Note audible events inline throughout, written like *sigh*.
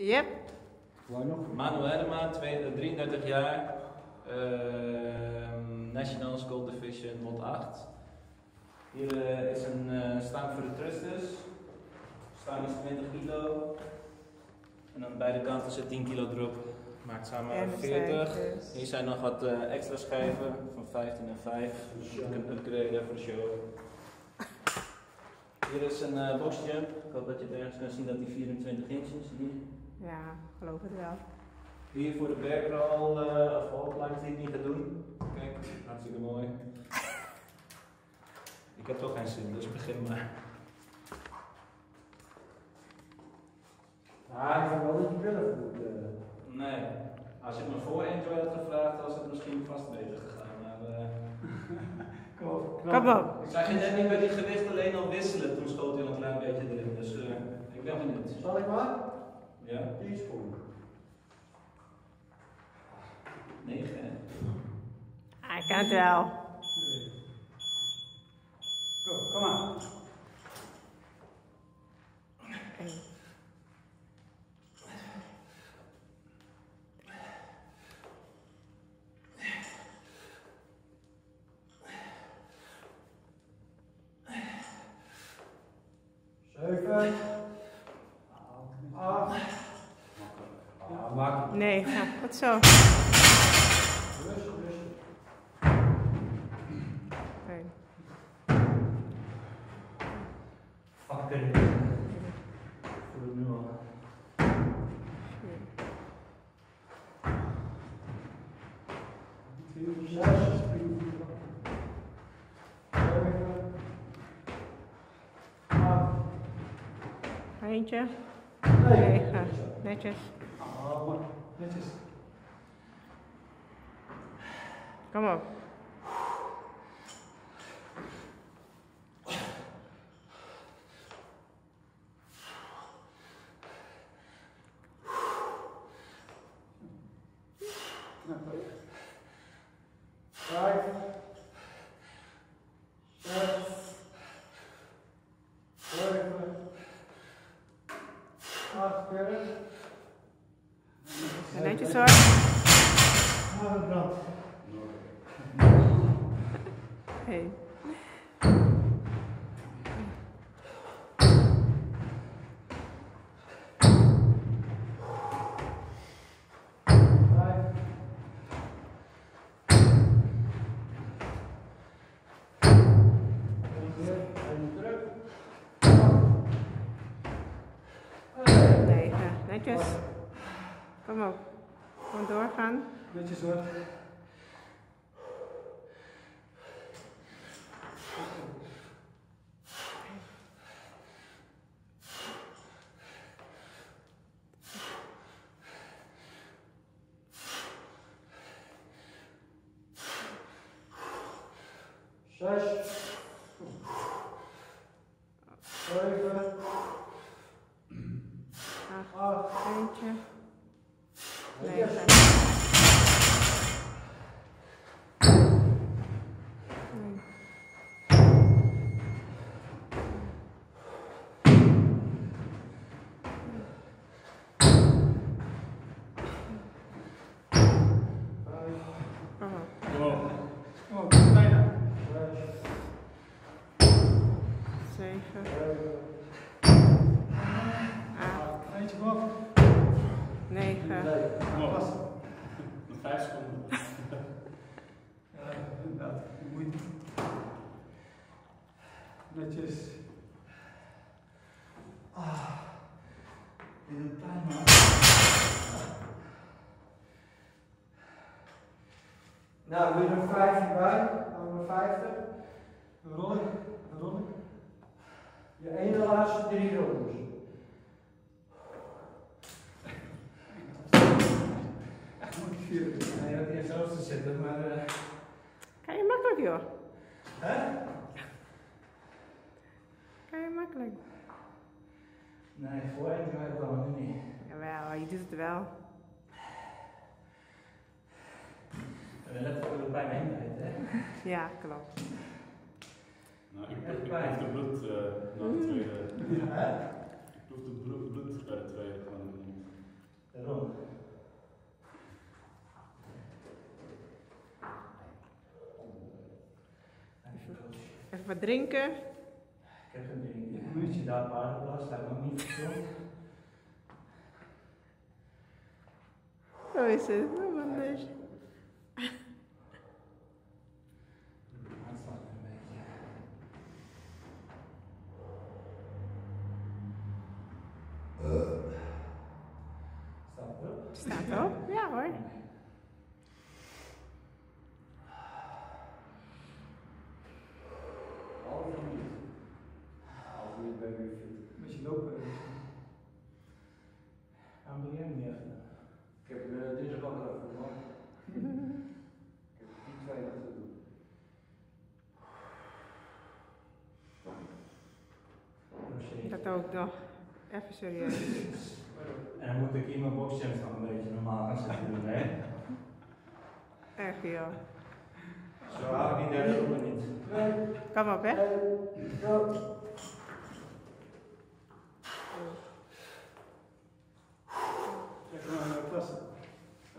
Yep. Waar nog? Manu Herma, twee- 33 jaar. Ehm, National School Division, mod 8. Hier eh, is een eh, stang voor de thrusters. Stang is 20 kilo. En aan beide kanten zit 10 kilo erop. Maakt samen En de 40. cijfers. Hier zijn nog wat eh, extra schijven van 15 en 5. Dus je kunt upgraden voor de show. Hier is een eh boxje. Ik hoop dat je het ergens kan zien dat die 24 inch is. Hier. Ja, geloof het wel. Hier voor de backroll uh, of hoplines die ik niet ga doen. Kijk, hartstikke mooi. Ik heb toch geen zin, dus begin maar. Ah, ik vind wel dat je bril moet. eh. Nee, als je me voor Enjoy had gevraagd, was het misschien vast beter gegaan. Maar eh, *laughs* Kom op. Kom op. ik zag je net niet bij die gewicht alleen al wisselen, toen schoot hij al een klein beetje erin. Dus eh, ik ben benieuwd. Zal ik maar? Ja? Die is goed. 9 hè? Hij kan het wel. Kom, kom maar. Zeven. Ja, maak. Negen. Goed zo. Het nu al. Eentje. Negen. Netjes. Ah, maar netjes. Kom op. Vijf. Zes. Zeven. Acht keer. Netjes hoor. Ah, dat brandt. Eén. Vijf. Eén keer, één terug. Acht. Negen. Netjes. Kom op. Gewoon doorgaan. Netjes hoor. Zes. Nou, weer een vijfje bij. Dan een vijfde. Een rolling, een rolling. Je ene laatste drie ik vieren. Nee, dat eerst zo te zitten, maar. eh Kan je makkelijk joh. hè? Kan je makkelijk. Nee, voor één draai gewoon nu niet. Jawel, je doet het wel. letterlijk door de pijn heen rijdt, hè? *laughs* Ja, klopt. Nou, ik, proef, eh, mm. eh, ik proef de bloed uh, na het tweede. Ja, Ik proef de bloed, bloed bij de tweede gewoon. Daarom. Even wat drinken. Ik heb een drinken. Ik moet je daar paardenblas, dat heb ik niet gezond. Zo is het. Staat erop? Ja hoor. Half minuut. Half minuut ben ik weer fit. Moet je lopen. Waarom doe jij hem niet even? Ik heb uh, dinsdag al gedaan voor man. Ik heb die twee nog te doen. Dat ook nog. Even serieus. *laughs* En dan moet ik hier mijn boxjumps nog een beetje normaal gaan zitten doen, hè? Echt joh. Zo haal ik die derde groep niet. Kom op hè.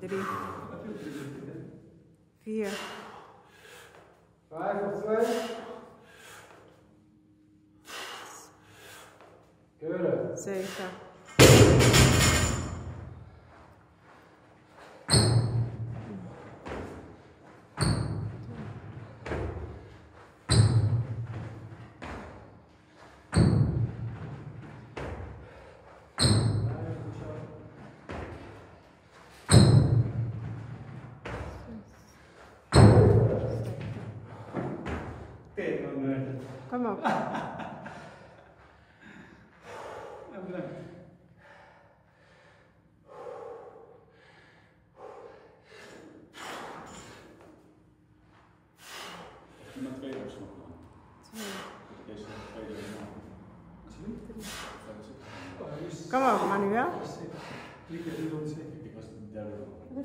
Drie, vier, Vijf of twee. Keuren. zeven, Kijk, wat Kom on, Manuel. Ik was de derde. De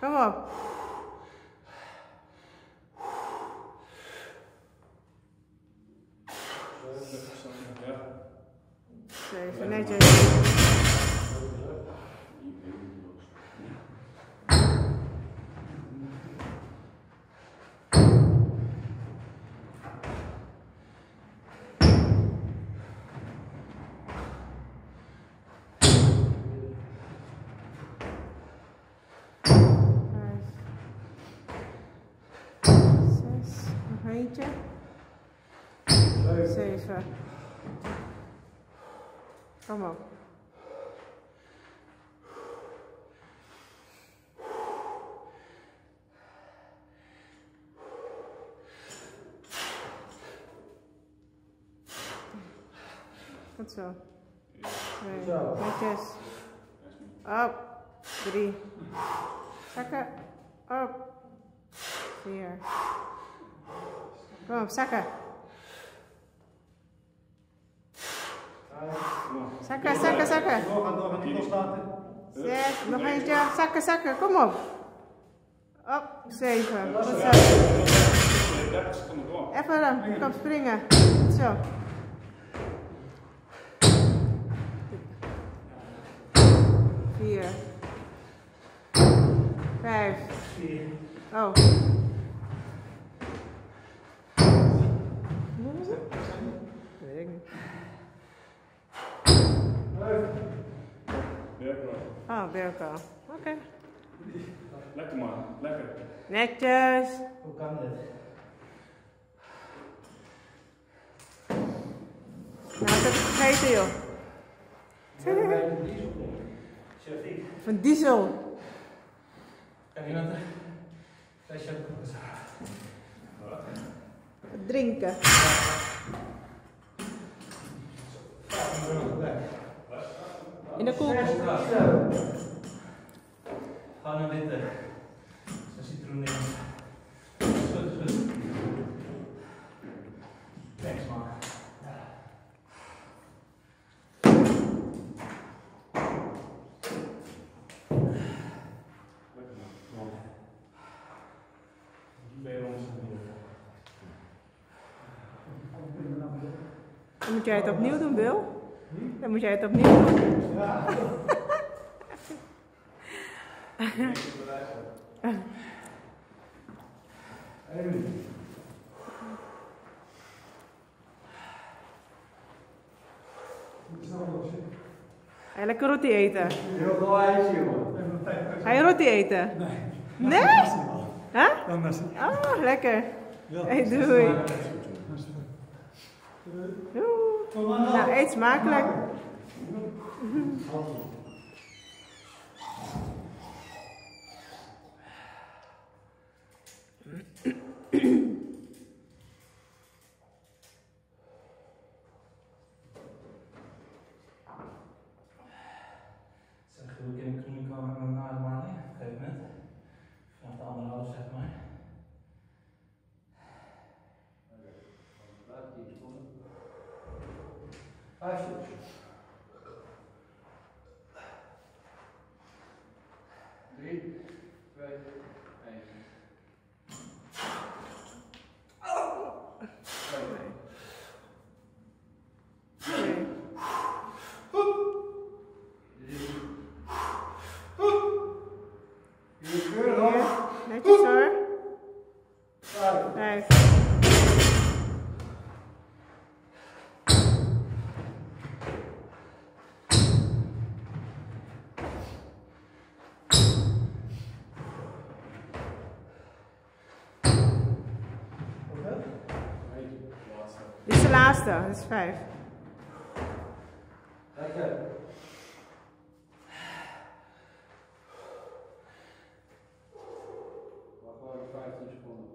derde? Zeven. Kom op. Goed zo. Twee. Zo. Netjes. Op. Drie. Zakken. Op. Vier. Kom op, zakken. Zakken, zakken, zakken. Doorgaan, doorgaan, niet loslaten. Zes, nog eentje. Zakken, zakken, kom op. Op, zeven. Goed zo. 30 seconden door. Even dan, kom springen. Goed zo. Vier. Vijf. Oh. Bro. Oh, Berko. Oké. Lekker man, lekker. Netjes. Hoe kan dit? Nou, ik heb het vergeten, joh. Van diesel. kan iemand een flesje hebben? Drinken. In de koelkast. Citroen in. Thanks man. Twee rondes en weer. Dan moet jij het opnieuw doen, Bill. Dan moet jij het opnieuw doen. Ga je lekker roti eten? Heel veel ijsje, jongen. Ga je roti eten? Nee. Nee? Huh? Dan is. Oh, lekker. Ja. Hey, doei. Doei. Nou, eet smakelijk. Zeg, hoe ik in de knie kwam met mijn ademhaling op een gegeven moment. Vanaf de andere helft, zeg maar. Vijf stuks. Drie, twee, één. Nee. Vier keurig hoor. Vier. Netjes hoor. Vijf. Vijf. Dit is de laatste, dit is vijf. Lekker. Wacht gewoon 15 seconden.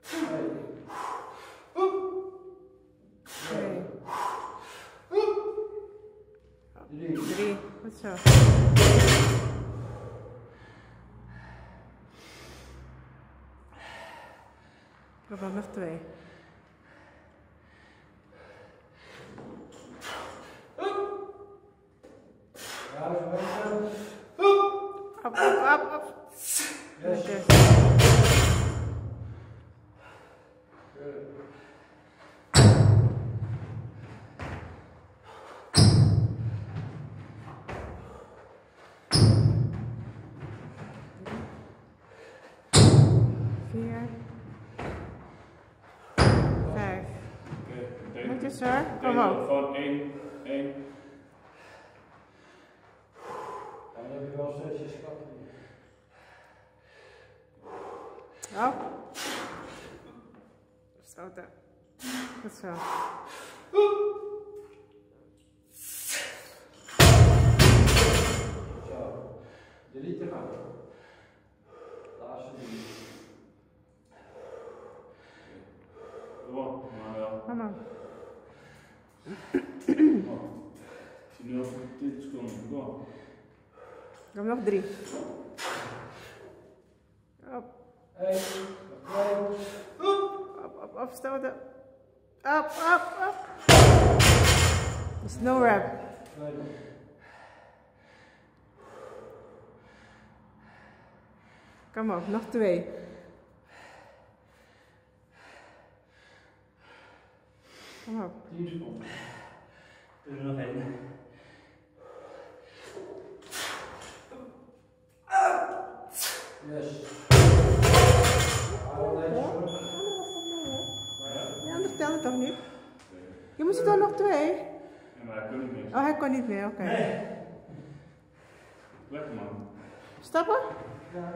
Twee. Drie. Drie. Goed zo. Ik heb er nog twee. Op, op, op. Yes. Hoor. ik Kom op. Gewoon één, één. Dan heb je wel je schat. Op. Stoten. Goed zo. Zo. Drie te gaan. Laatste drie. Gewoon, maar wel. Kom op. Ik zie nu al 20 seconden. Gewoon. Ik heb nog drie. Op, op, op, op. Op, op, op. Dat is no rap. Twee. Kom op, nog twee. Op. Tien seconden. Doe er nog één. Yes. Hoor. Die andere tellen toch niet? Je moest er dan nog twee. Ja, maar hij kan niet meer. Oh, hij kon niet meer, oké. Lekker man. Stappen? Ja.